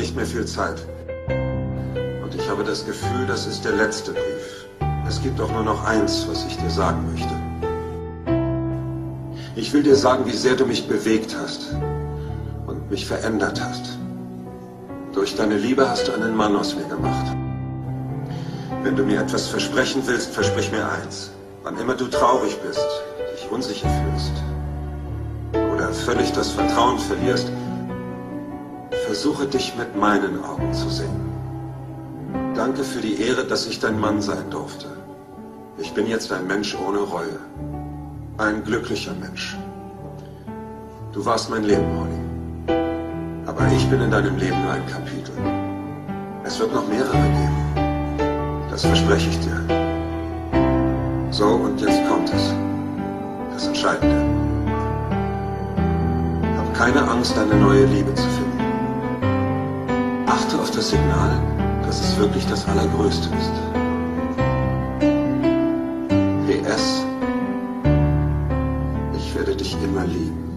nicht mehr viel Zeit. Und ich habe das Gefühl, das ist der letzte Brief. Es gibt auch nur noch eins, was ich dir sagen möchte. Ich will dir sagen, wie sehr du mich bewegt hast und mich verändert hast. Durch deine Liebe hast du einen Mann aus mir gemacht. Wenn du mir etwas versprechen willst, versprich mir eins. Wann immer du traurig bist, dich unsicher fühlst oder völlig das Vertrauen verlierst, versuche dich mit meinen Augen zu sehen. Danke für die Ehre, dass ich dein Mann sein durfte. Ich bin jetzt ein Mensch ohne Reue. Ein glücklicher Mensch. Du warst mein Leben, Molly. Aber ich bin in deinem Leben nur ein Kapitel. Es wird noch mehrere geben. Das verspreche ich dir. So, und jetzt kommt es. Das Entscheidende. Hab keine Angst, eine neue Liebe zu finden. Achte auf das Signal, dass es wirklich das Allergrößte ist. PS. Ich werde dich immer lieben.